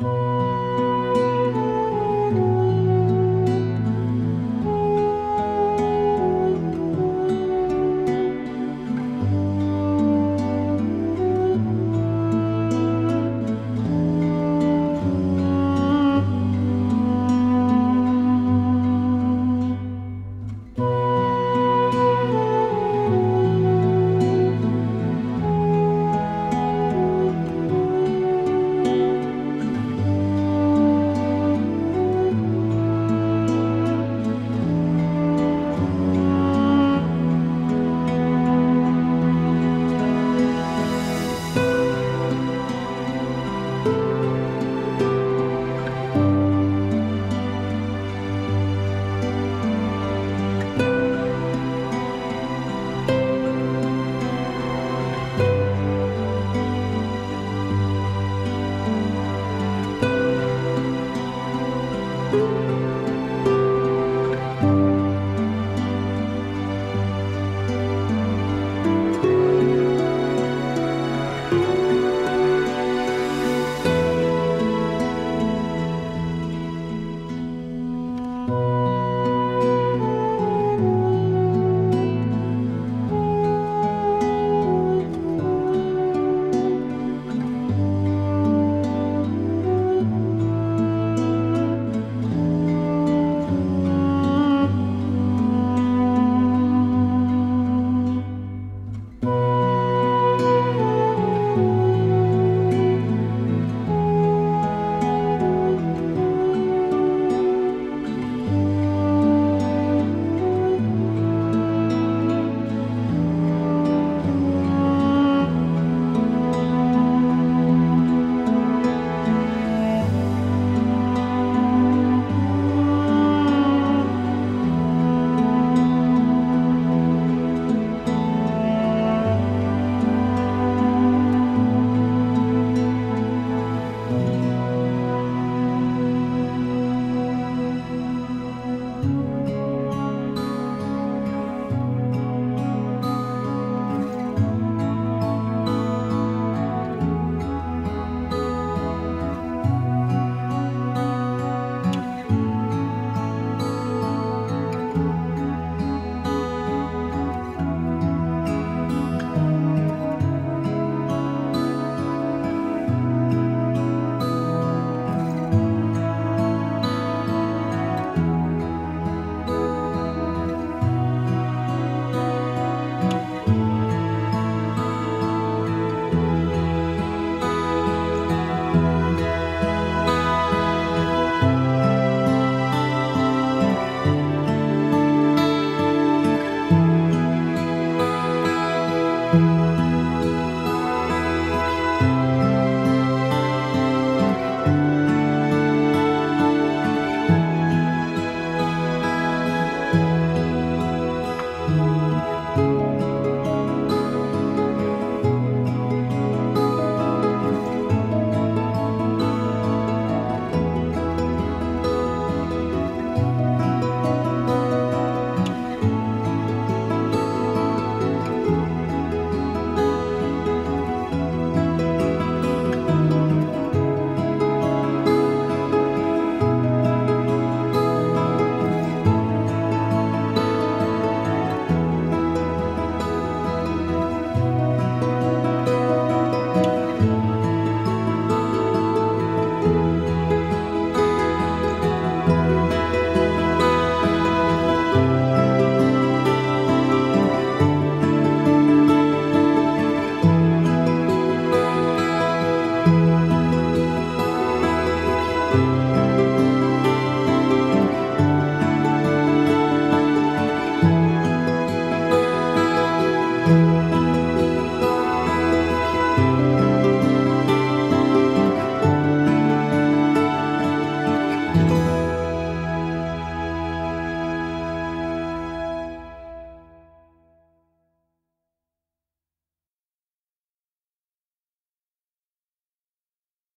Música Música